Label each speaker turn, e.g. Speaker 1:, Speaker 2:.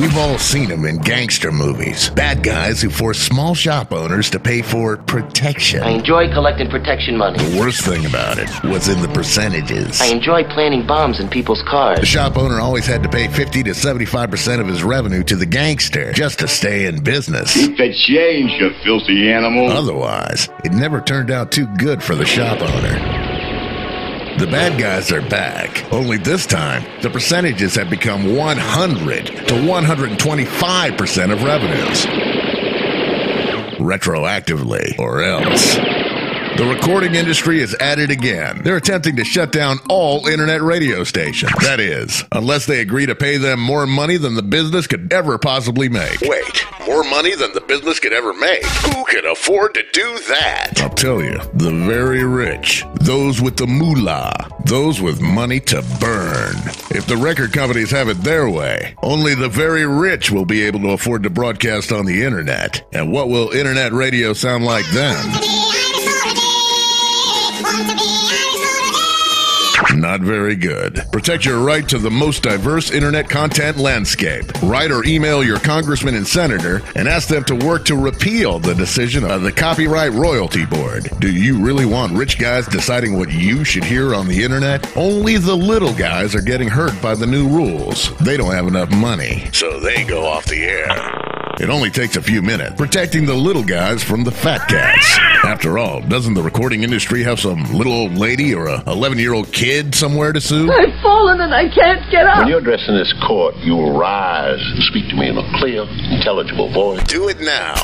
Speaker 1: We've all seen them in gangster movies. Bad guys who force small shop owners to pay for protection.
Speaker 2: I enjoy collecting protection money.
Speaker 1: The worst thing about it was in the percentages.
Speaker 2: I enjoy planting bombs in people's cars.
Speaker 1: The shop owner always had to pay 50 to 75% of his revenue to the gangster just to stay in business.
Speaker 3: Keep the change, you filthy animal.
Speaker 1: Otherwise, it never turned out too good for the shop owner. The bad guys are back, only this time the percentages have become 100 to 125% of revenues. Retroactively, or else. The recording industry is at it again. They're attempting to shut down all internet radio stations. That is, unless they agree to pay them more money than the business could ever possibly make. Wait, more money than the business could ever make? Who can afford to do that? I'll tell you, the very rich. Those with the moolah. Those with money to burn. If the record companies have it their way, only the very rich will be able to afford to broadcast on the internet. And what will internet radio sound like then? Not very good. Protect your right to the most diverse internet content landscape. Write or email your congressman and senator and ask them to work to repeal the decision of the Copyright Royalty Board. Do you really want rich guys deciding what you should hear on the internet? Only the little guys are getting hurt by the new rules. They don't have enough money, so they go off the air. It only takes a few minutes, protecting the little guys from the fat cats. After all, doesn't the recording industry have some little old lady or a 11 year old kid somewhere to sue?
Speaker 4: I've fallen and I can't get up.
Speaker 5: When you're addressing this court, you will rise and speak to me in a clear, intelligible voice.
Speaker 1: Do it now.